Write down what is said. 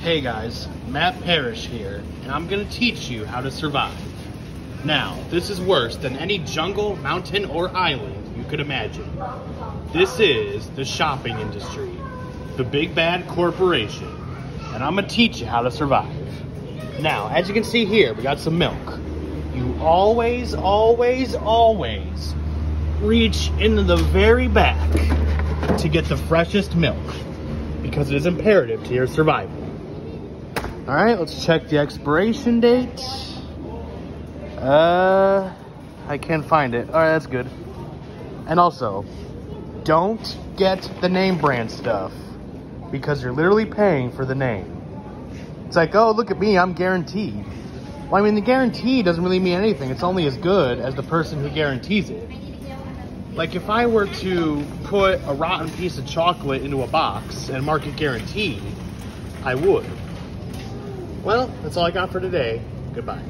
Hey guys, Matt Parrish here, and I'm gonna teach you how to survive. Now, this is worse than any jungle, mountain, or island you could imagine. This is the shopping industry, the big bad corporation, and I'm gonna teach you how to survive. Now, as you can see here, we got some milk. You always, always, always reach into the very back to get the freshest milk because it is imperative to your survival. All right, let's check the expiration date. Uh, I can't find it. All right, that's good. And also, don't get the name brand stuff because you're literally paying for the name. It's like, oh, look at me, I'm guaranteed. Well, I mean, the guarantee doesn't really mean anything. It's only as good as the person who guarantees it. Like, if I were to put a rotten piece of chocolate into a box and mark it guaranteed, I would. Well, that's all I got for today. Goodbye.